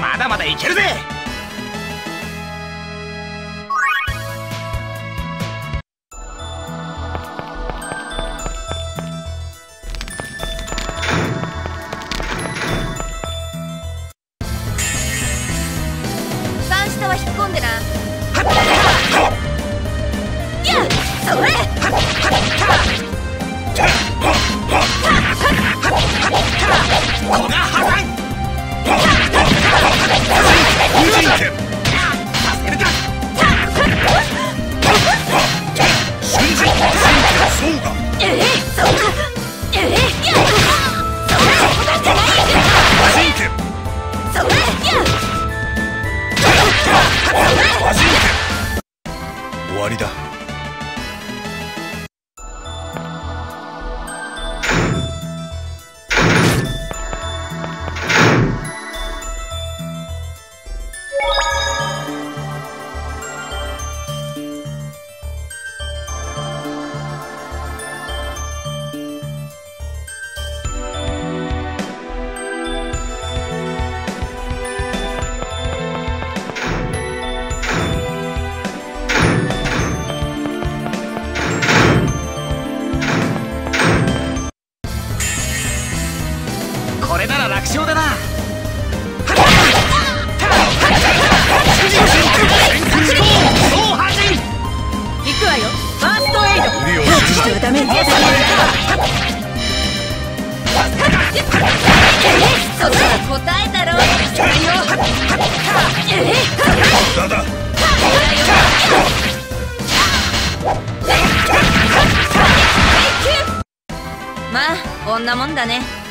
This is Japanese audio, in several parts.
まだまだいけるぜ。終わりだ。こんなもんだね。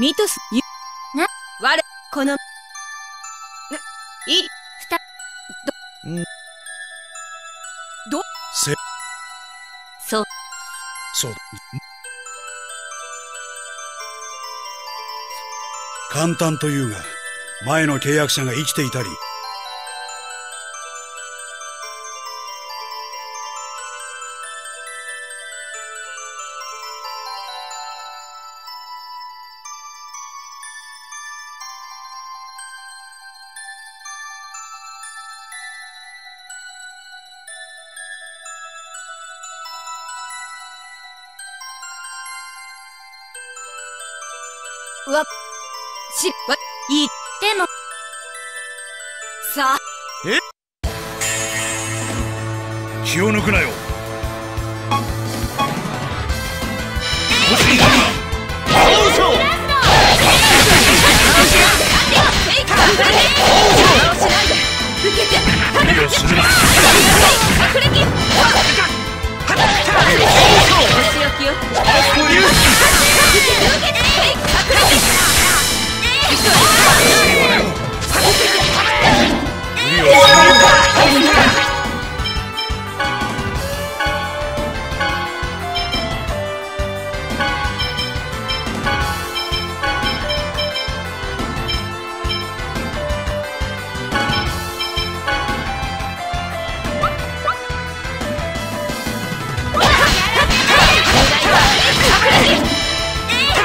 ミトス、ゆ、な、わる、この、な、い、ふた、ど、ん、ど、せ、そ、そ、簡単というが、前の契約者が生きていたり、し、言っても。さあ。え？気を抜くなよ。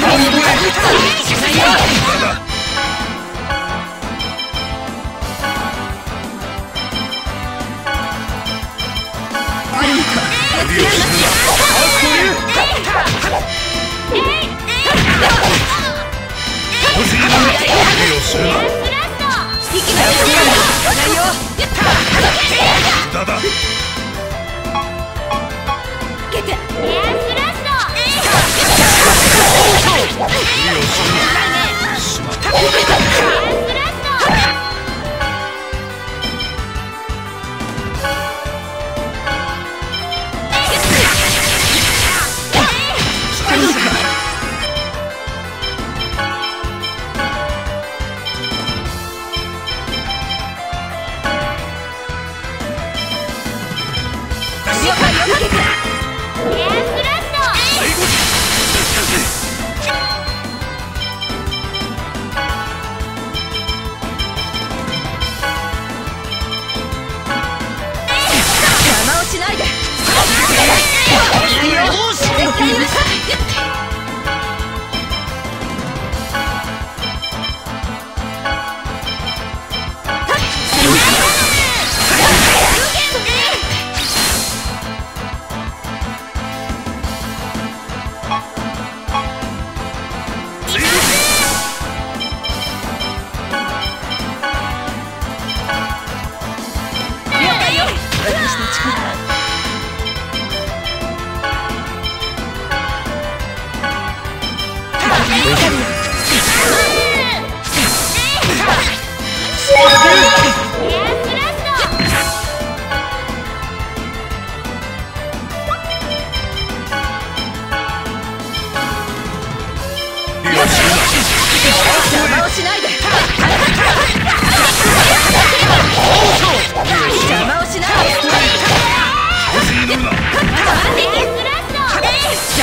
妖你看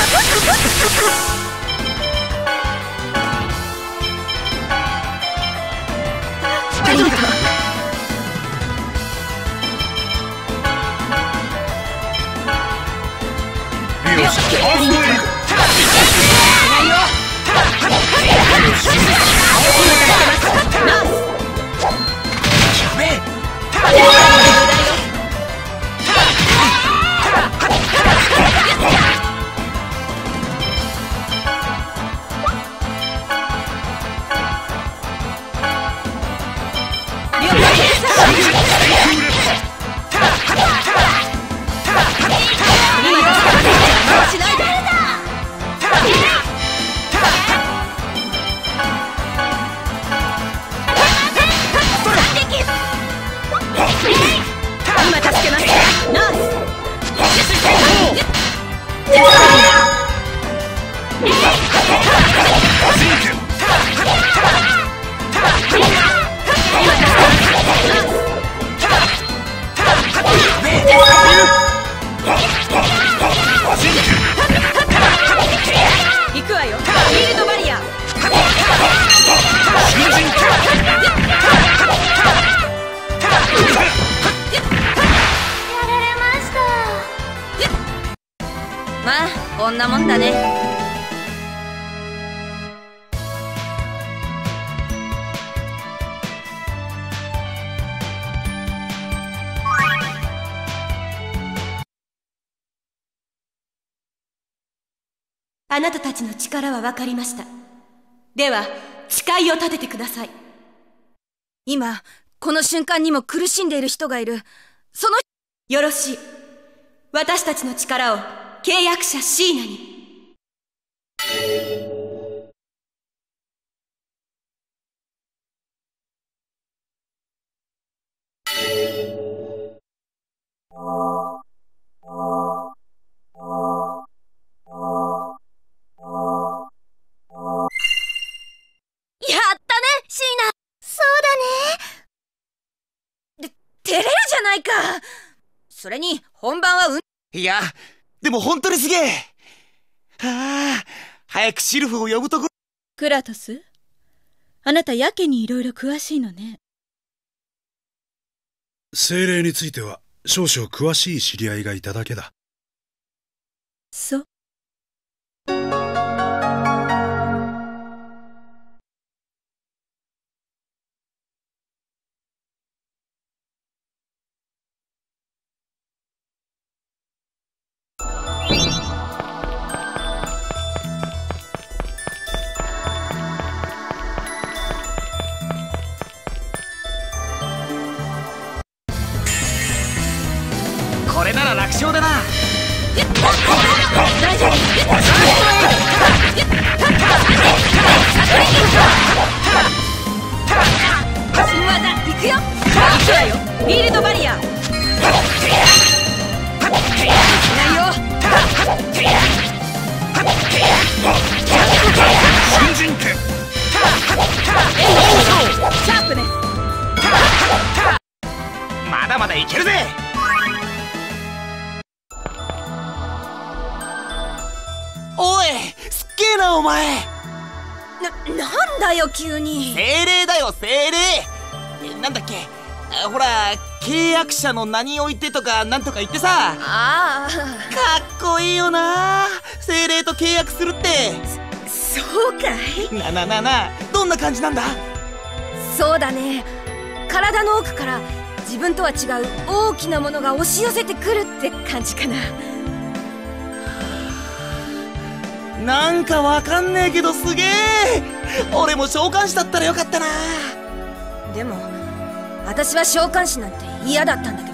ハハハハ!あなたたちの力は分かりました。では誓いを立ててください。今この瞬間にも苦しんでいる人がいる。そのよろしい。私たちの力を契約者シーナにないかそれに本番はうんいやでも本当にすげえはあ早くシルフを呼ぶとこクラトスあなたやけにいろいろ詳しいのね。精霊については少々詳しい知り合いがいただけだ。そう。楽勝だな。新技いくよ。いくわよ。フィールドバリアないよ。新人権シャープネえなお前。な、なんだよ急に。精霊だよ精霊。えなんだっけ。あほら契約者の名においてとかなんとか言ってさ。ああ。かっこいいよな。精霊と契約するって。そうかい？ななななどんな感じなんだ？そうだね。体の奥から自分とは違う大きなものが押し寄せてくるって感じかななんかわかんねえけどすげえ。俺も召喚師だったらよかったな。でも私は召喚師なんて嫌だったんだ。